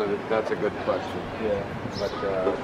a that's a good question. Yeah. But uh,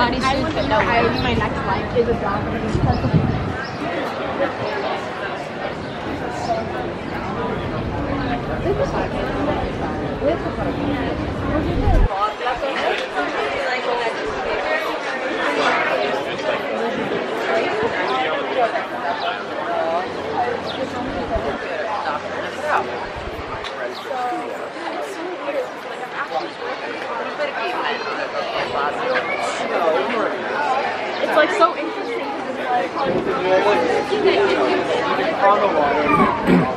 body suit, I but no I, My next life is a doctor like so interesting because it's like on the water.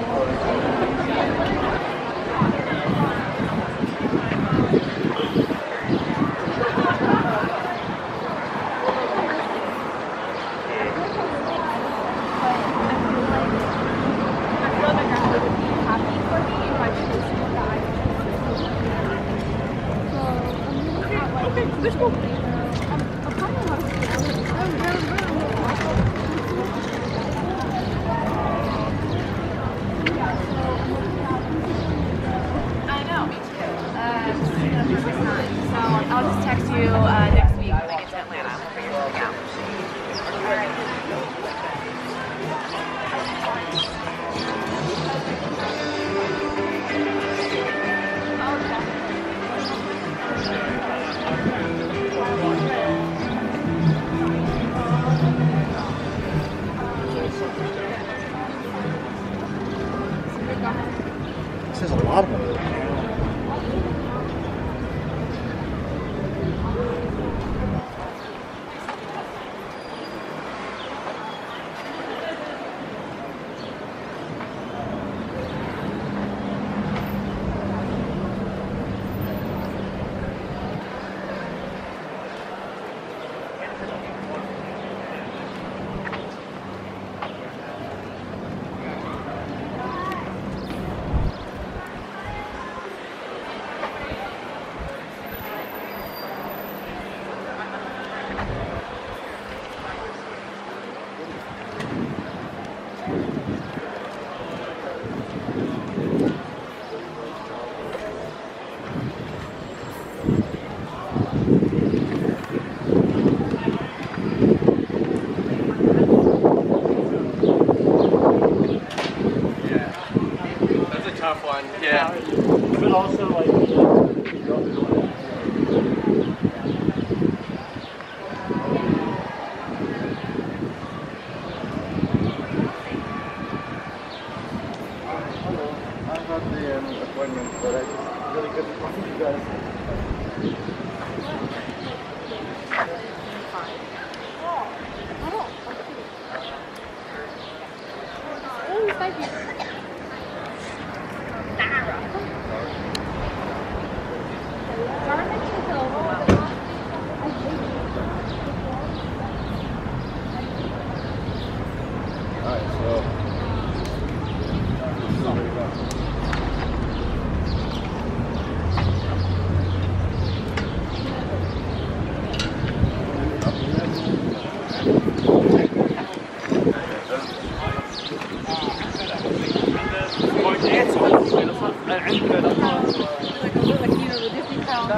good. Like a little, like, you know, the Disney pound.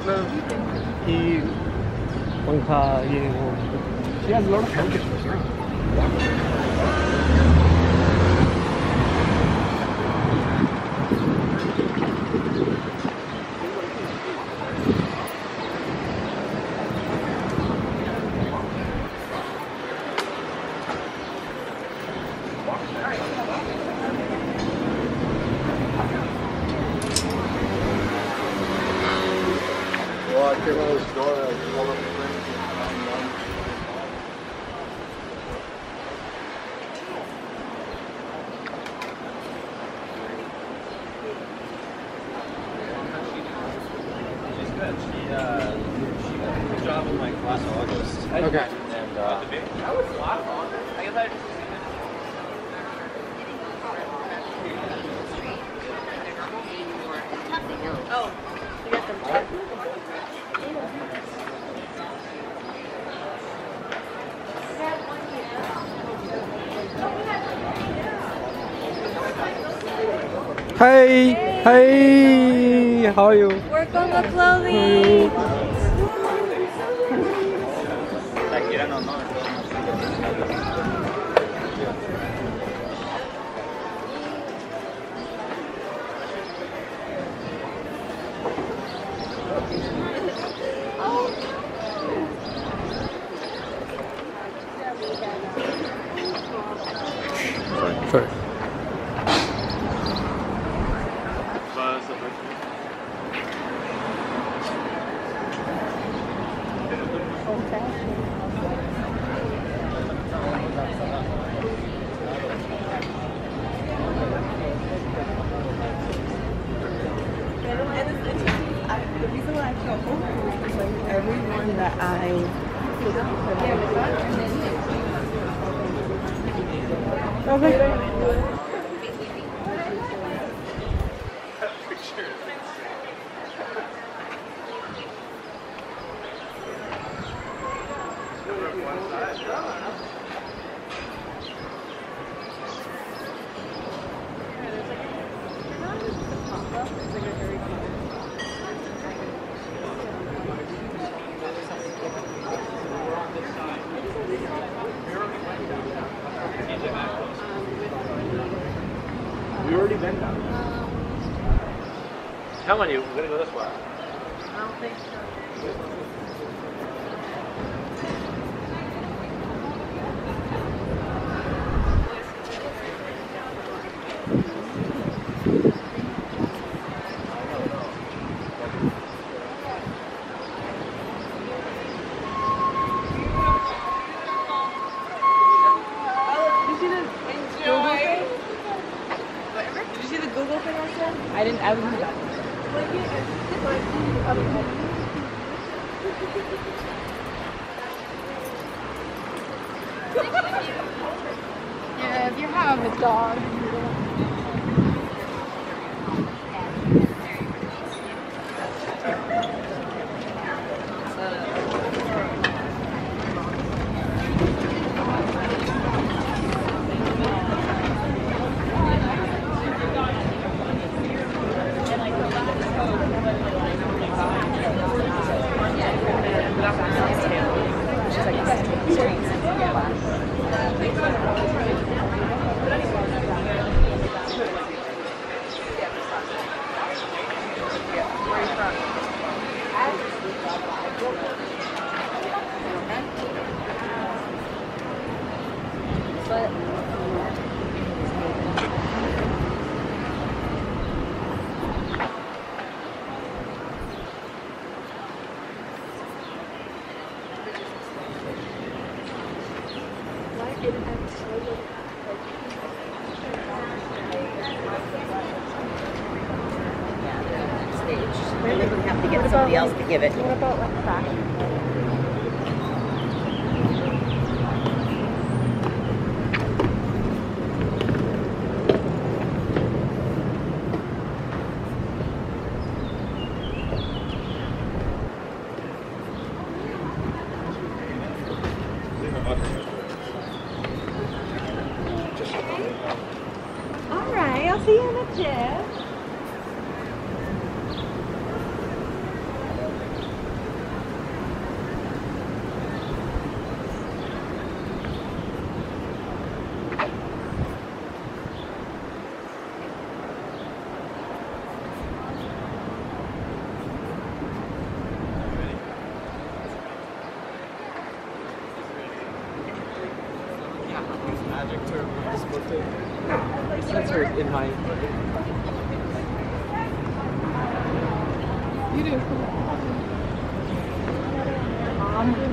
मतलब He पंखा ये वो She has a lot of health issues. last August. Okay. And, uh, That was a lot longer. I guess I just Oh, you got them. Hey, hey, how are you? Work on the clothing. Bye-bye. We already been down. Come on, you. We're gonna go this way. Did you I didn't. I wasn't. Yeah, if you have a dog. Maybe we have to get somebody else to give it. What about like fashion? All right, I'll see you in a bit. censored in my. You do. When are we going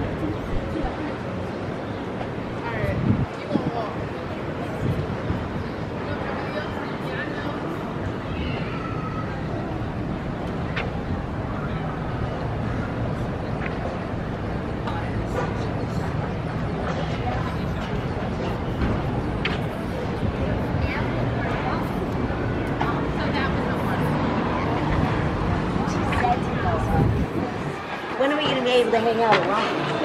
able to hang out alone?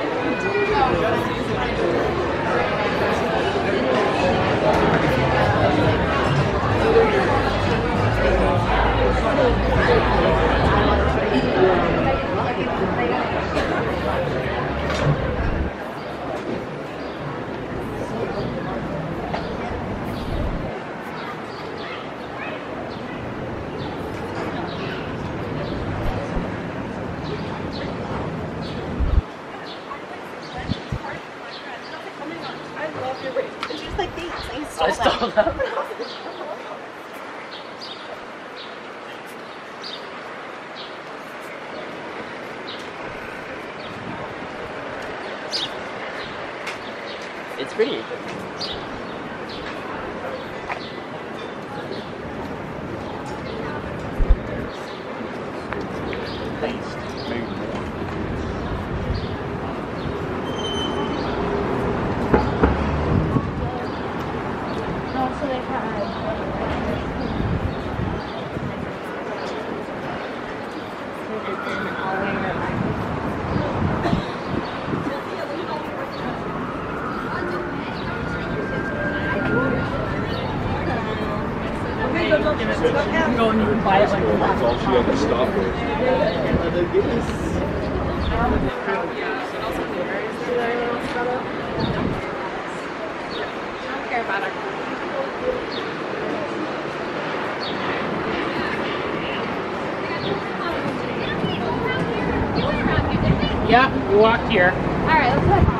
I love your bracelet. It's just like these. I It's pretty. Go you like That's all she had to stop with. Care about we walked here. All right, let's head